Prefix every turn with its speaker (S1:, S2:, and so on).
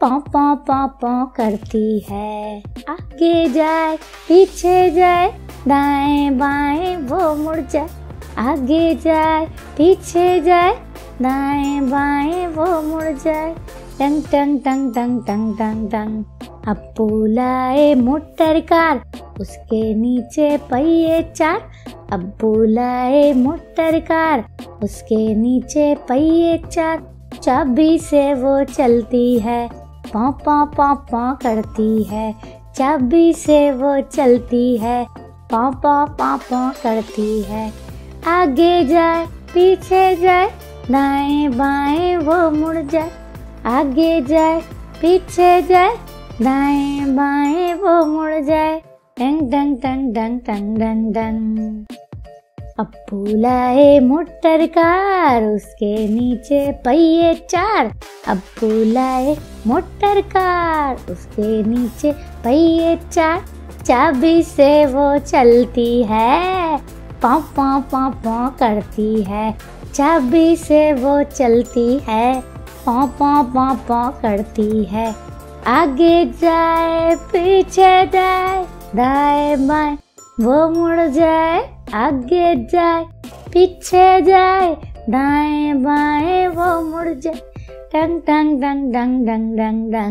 S1: पापा पापा करती है। आगे जाए, पीछे जाए, दाएँ बाएँ वो मुड़ जाए। आगे जाए, पीछे जाए, दाएँ बाएँ वो मुड़ जाए। टंग टंग टंग टंग टंग टंग टंग। अप्पू लाए मोटर कार, उसके नीचे पहिए चार। अब्बू लाए मोटर कार, उसके नीचे पहिए चार। चाबी से वो चलती है। पापा पापा करती है। चाबी से वो चलती है। पापा पापा करती है। आगे जाए, पीछे जाए, दाएँ बाएँ वो मुड़ जाए। आगे जाए, पीछे जाए, दाएँ बाएँ वो मुड़ जाए। डंग डंग डंग डंग डंग डंग डंग। अप्पू लाए मोटर कार, उसके नीचे पहिए चार। अप्पू लाए मोटर कार, उसके नीचे पहिए चार। चाबी से वो चलती है पापा पापा करती है। चाबी से वो चलती है पापा पापा करती है। आगे जाए, पीछे जाए दाएँ बाएँ। ভ্রমর যায়, আগে যায়, পিছে যায়, দাঁয়ে বাঁয়ে ভ্রমর যায়। ডাং ডাং ডাং ডাং ডাং ডাং ডাং